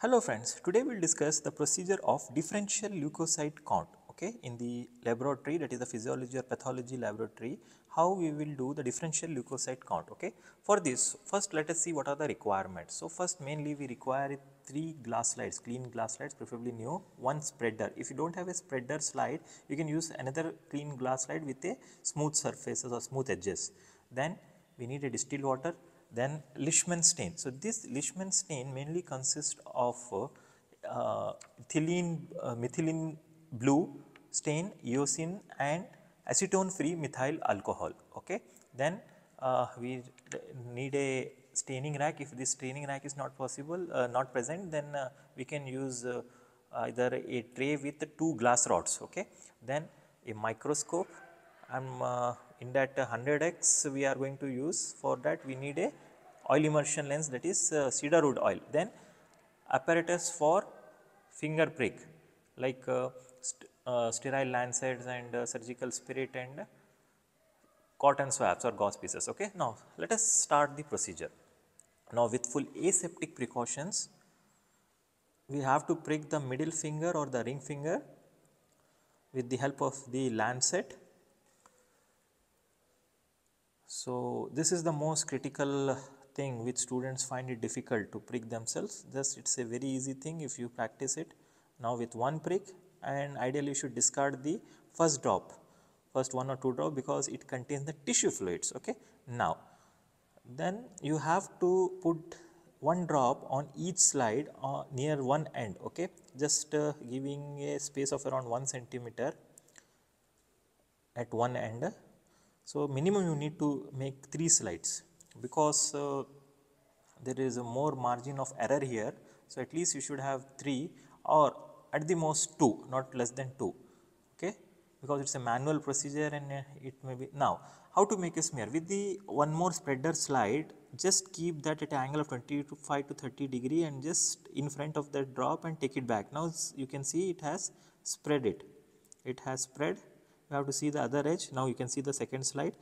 Hello friends, today we will discuss the procedure of differential leukocyte count okay in the laboratory that is the physiology or pathology laboratory how we will do the differential leukocyte count okay. For this first let us see what are the requirements. So first mainly we require three glass slides clean glass slides preferably new one spreader if you do not have a spreader slide you can use another clean glass slide with a smooth surfaces or smooth edges. Then we need a distilled water then Leishman stain. So, this Leishman stain mainly consists of uh, ethylene, uh, methylene blue stain, eosin and acetone free methyl alcohol. Okay. Then uh, we need a staining rack if this staining rack is not possible uh, not present then uh, we can use uh, either a tray with two glass rods. Okay. Then a microscope I am in that 100x we are going to use for that we need a oil immersion lens that is uh, cedar wood oil. Then apparatus for finger prick like uh, st uh, sterile lancets and uh, surgical spirit and cotton swabs or gauze pieces. Okay. Now, let us start the procedure. Now, with full aseptic precautions, we have to prick the middle finger or the ring finger with the help of the lancet so, this is the most critical thing which students find it difficult to prick themselves just it is a very easy thing if you practice it. Now, with one prick and ideally you should discard the first drop first one or two drop because it contains the tissue fluids. Okay. Now, then you have to put one drop on each slide uh, near one end okay just uh, giving a space of around 1 centimeter at one end so, minimum you need to make 3 slides because uh, there is a more margin of error here. So, at least you should have 3 or at the most 2 not less than 2 okay? Because it is a manual procedure and uh, it may be now how to make a smear? With the one more spreader slide just keep that at an angle of 25 to 30 degree and just in front of that drop and take it back. Now you can see it has spread it. It has spread you have to see the other edge. Now you can see the second slide.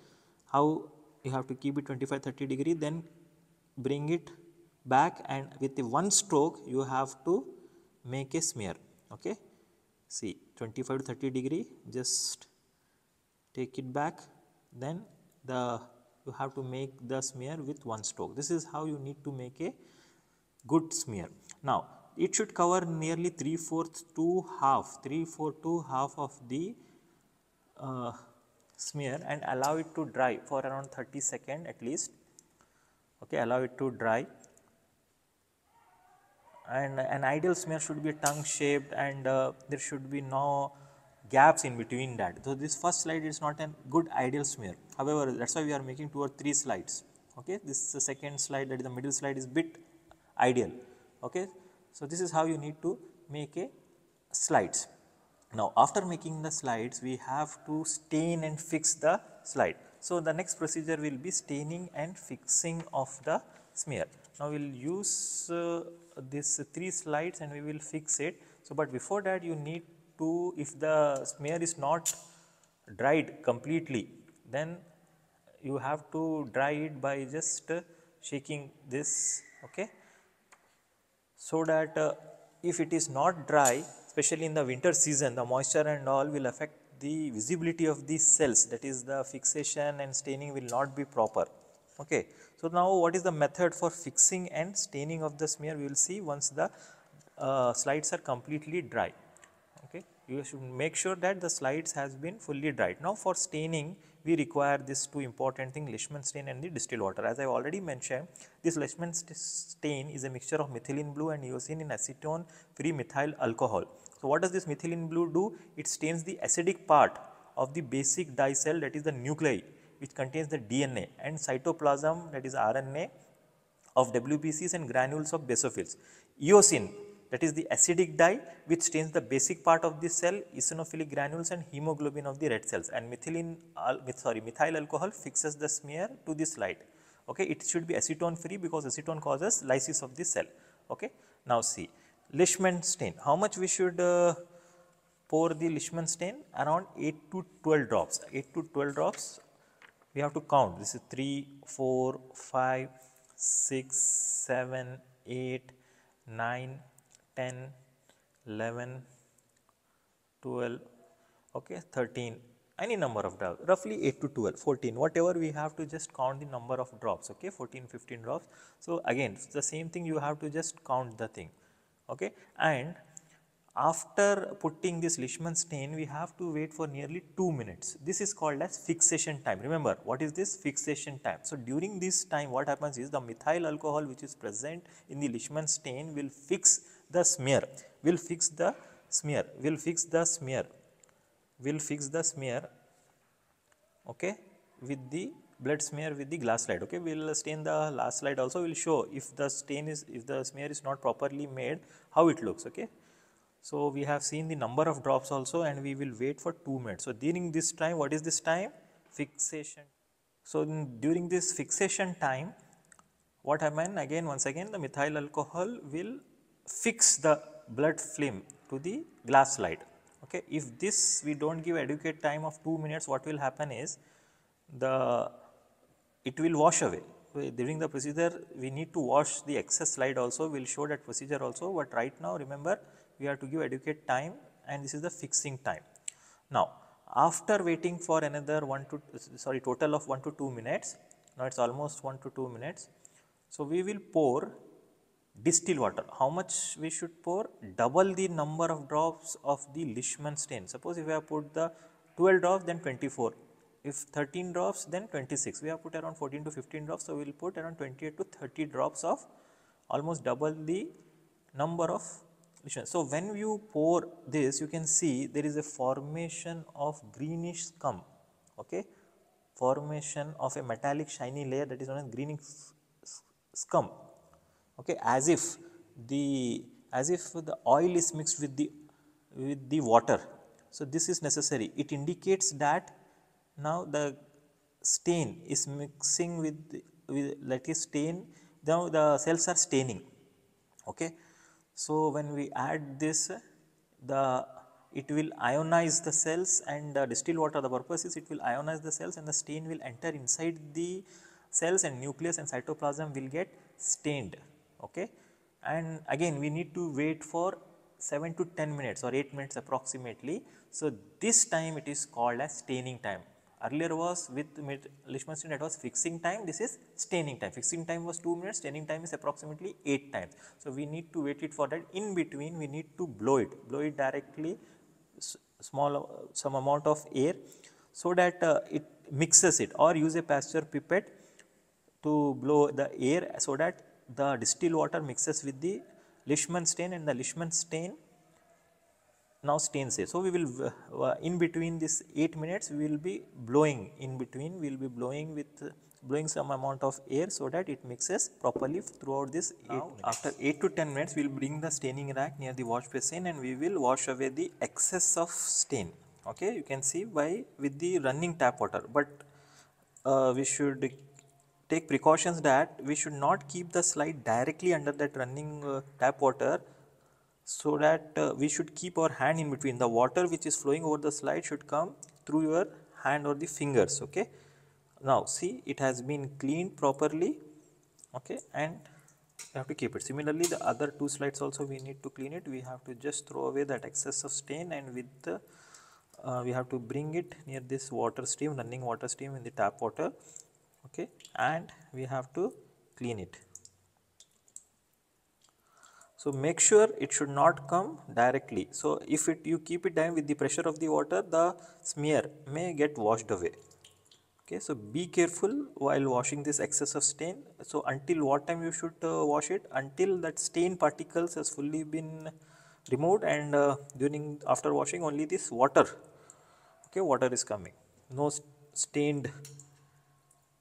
How you have to keep it 25 30 degree then bring it back and with the one stroke you have to make a smear. Okay? See 25 to 30 degree just take it back. Then the you have to make the smear with one stroke. This is how you need to make a good smear. Now it should cover nearly 3 fourths to half 3 4 to half of the uh, smear and allow it to dry for around 30 second at least okay allow it to dry and an ideal smear should be tongue shaped and uh, there should be no gaps in between that. So, this first slide is not a good ideal smear however, that is why we are making two or three slides okay. This is the second slide that is the middle slide is bit ideal okay. So, this is how you need to make a slides. Now, after making the slides we have to stain and fix the slide. So, the next procedure will be staining and fixing of the smear. Now, we will use uh, this three slides and we will fix it. So, but before that you need to if the smear is not dried completely then you have to dry it by just uh, shaking this okay so that uh, if it is not dry especially in the winter season the moisture and all will affect the visibility of these cells that is the fixation and staining will not be proper. Okay. So, now what is the method for fixing and staining of the smear we will see once the uh, slides are completely dry. Okay. You should make sure that the slides has been fully dried. Now, for staining we require this two important thing Leishman stain and the distilled water. As I already mentioned this Leishman stain is a mixture of methylene blue and eosin in acetone free methyl alcohol. So, what does this methylene blue do? It stains the acidic part of the basic dye cell that is the nuclei which contains the DNA and cytoplasm that is RNA of WBCs and granules of basophils. Eosin that is the acidic dye which stains the basic part of the cell eosinophilic granules and hemoglobin of the red cells and methylene sorry methyl alcohol fixes the smear to the slide. Okay, it should be acetone free because acetone causes lysis of the cell. Okay. Now, see Leishman stain. How much we should uh, pour the Leishman stain? Around 8 to 12 drops. 8 to 12 drops we have to count. This is 3, 4, 5, 6, 7, 8, 9, 10 11 12 okay 13 any number of drops roughly 8 to 12 14 whatever we have to just count the number of drops okay 14 15 drops so again the same thing you have to just count the thing okay? And after putting this Leishman stain we have to wait for nearly 2 minutes. This is called as fixation time. Remember what is this fixation time? So during this time what happens is the methyl alcohol which is present in the Leishman stain will fix the smear. Will fix the smear. Will fix the smear. Will fix the smear okay with the blood smear with the glass slide okay? We will stain the last slide also. We will show if the stain is if the smear is not properly made how it looks okay? So we have seen the number of drops also and we will wait for 2 minutes. So during this time what is this time? Fixation. So during this fixation time what happen? Again once again the methyl alcohol will fix the blood film to the glass slide okay? If this we do not give adequate time of 2 minutes what will happen is the it will wash away during the procedure we need to wash the excess slide also we will show that procedure also but right now remember we have to give adequate time and this is the fixing time. Now after waiting for another 1 to sorry total of 1 to 2 minutes now it is almost 1 to 2 minutes. So we will pour distilled water. How much we should pour? Double the number of drops of the Leishman stain. Suppose if we have put the 12 drops then 24. If 13 drops then 26. We have put around 14 to 15 drops. So, we will put around 28 to 30 drops of almost double the number of. So, when you pour this you can see there is a formation of greenish scum. Okay? Formation of a metallic shiny layer that is known as greenish scum okay as if the as if the oil is mixed with the with the water. So, this is necessary it indicates that now the stain is mixing with, with let us stain now the cells are staining. Okay. So, when we add this the it will ionize the cells and uh, distilled water the purpose is it will ionize the cells and the stain will enter inside the cells and nucleus and cytoplasm will get stained okay and again we need to wait for 7 to 10 minutes or 8 minutes approximately. So, this time it is called as staining time earlier was with Leishman stain that was fixing time this is staining time. Fixing time was 2 minutes staining time is approximately 8 times. So, we need to wait it for that. In between we need to blow it. Blow it directly small uh, some amount of air so that uh, it mixes it. Or use a pasteur pipette to blow the air so that the distilled water mixes with the Leishman stain and the Leishman stain now stains it. So, we will uh, in between this 8 minutes we will be blowing in between we will be blowing with uh, blowing some amount of air so that it mixes properly throughout this 8. After 8 to 10 minutes we will bring the staining rack near the wash basin and we will wash away the excess of stain. Okay, you can see by with the running tap water, but uh, we should take precautions that we should not keep the slide directly under that running uh, tap water so that uh, we should keep our hand in between. The water which is flowing over the slide should come through your hand or the fingers okay? Now see it has been cleaned properly okay? And you have to keep it. Similarly the other two slides also we need to clean it. We have to just throw away that excess of stain and with the uh, we have to bring it near this water stream running water stream in the tap water okay? And we have to clean it. So, make sure it should not come directly. So, if it you keep it down with the pressure of the water the smear may get washed away. Okay, so be careful while washing this excess of stain. So, until what time you should uh, wash it? Until that stain particles has fully been removed and uh, during after washing only this water okay water is coming no stained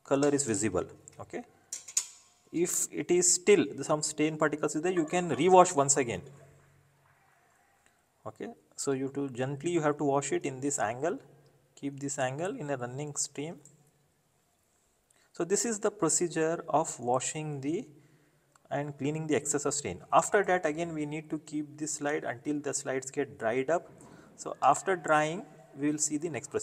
color is visible okay if it is still some stain particles is there you can rewash once again. Okay? So you to gently you have to wash it in this angle. Keep this angle in a running stream. So this is the procedure of washing the and cleaning the excess of stain. After that again we need to keep this slide until the slides get dried up. So after drying we will see the next procedure